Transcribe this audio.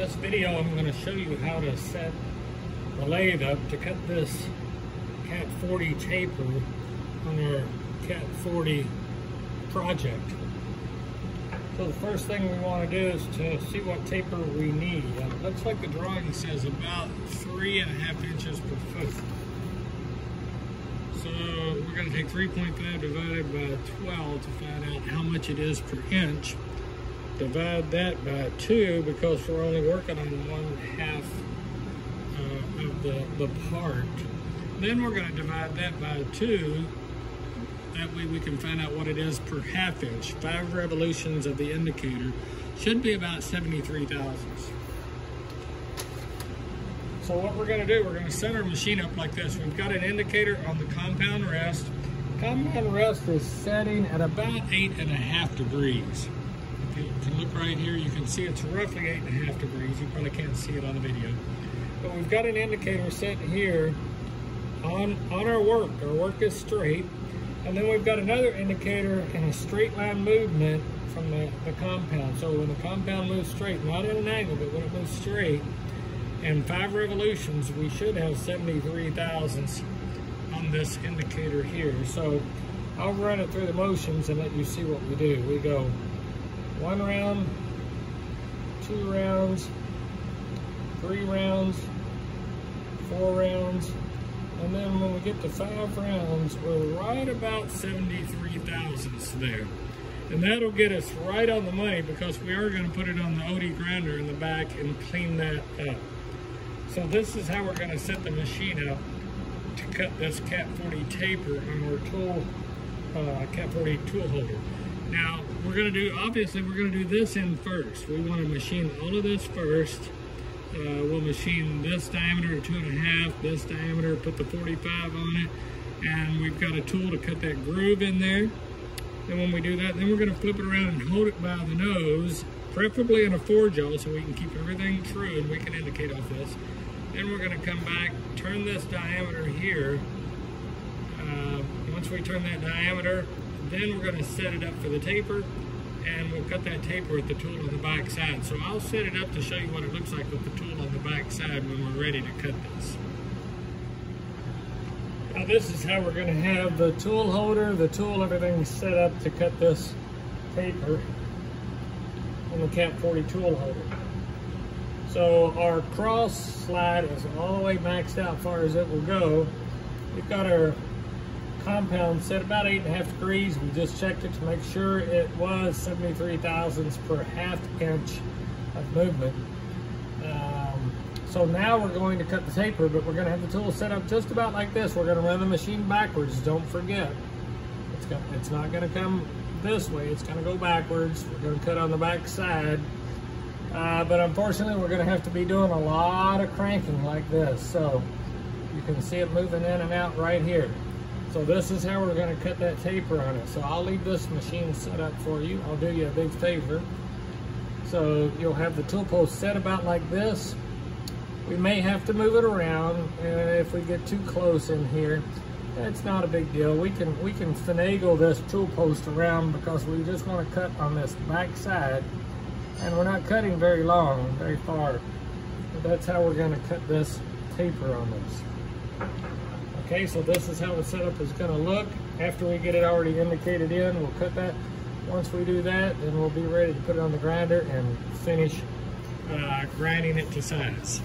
this video, I'm going to show you how to set the lathe up to cut this Cat 40 taper on our Cat 40 project. So the first thing we want to do is to see what taper we need. Uh, it looks like the drawing says about three and a half inches per foot. So we're going to take 3.5 divided by 12 to find out how much it is per inch divide that by two because we're only working on one half uh, of the, the part. Then we're going to divide that by two. That way we can find out what it is per half inch. Five revolutions of the indicator should be about 73 thousandths. So what we're going to do, we're going to set our machine up like this. We've got an indicator on the compound rest. Compound rest is setting at about eight and a half degrees you can look right here, you can see it's roughly eight and a half degrees. You probably can't see it on the video. But we've got an indicator set here on, on our work. Our work is straight. And then we've got another indicator in a straight line movement from the, the compound. So when the compound moves straight, not at an angle, but when it moves straight, and five revolutions, we should have 73 thousandths on this indicator here. So I'll run it through the motions and let you see what we do. We go one round, two rounds, three rounds, four rounds, and then when we get to five rounds, we're right about 73 thousandths there. And that'll get us right on the money because we are going to put it on the OD grinder in the back and clean that up. So this is how we're going to set the machine up to cut this Cat 40 taper on our tool, uh, Cat 40 tool holder. Now, we're gonna do, obviously we're gonna do this in first. We wanna machine all of this first. Uh, we'll machine this diameter two and a half, this diameter, put the 45 on it, and we've got a tool to cut that groove in there. Then when we do that, then we're gonna flip it around and hold it by the nose, preferably in a four jaw so we can keep everything true and we can indicate off this. Then we're gonna come back, turn this diameter here. Uh, once we turn that diameter, then we're going to set it up for the taper and we'll cut that taper with the tool on the back side. So I'll set it up to show you what it looks like with the tool on the back side when we're ready to cut this. Now this is how we're going to have the tool holder, the tool, everything set up to cut this taper on the Cat 40 tool holder. So our cross slide is all the way maxed out far as it will go. We've got our compound set about eight and a half degrees. We just checked it to make sure it was 73 thousandths per half inch of movement. Um, so now we're going to cut the taper, but we're going to have the tool set up just about like this. We're going to run the machine backwards. Don't forget, it's, got, it's not going to come this way. It's going to go backwards. We're going to cut on the back side. Uh, but unfortunately, we're going to have to be doing a lot of cranking like this. So you can see it moving in and out right here. So this is how we're going to cut that taper on it. So I'll leave this machine set up for you. I'll do you a big favor. So you'll have the tool post set about like this. We may have to move it around and if we get too close in here. That's not a big deal. We can we can finagle this tool post around because we just want to cut on this back side and we're not cutting very long, very far. But that's how we're going to cut this taper on this. Okay, so this is how the setup is gonna look. After we get it already indicated in, we'll cut that. Once we do that, then we'll be ready to put it on the grinder and finish uh, grinding it to size.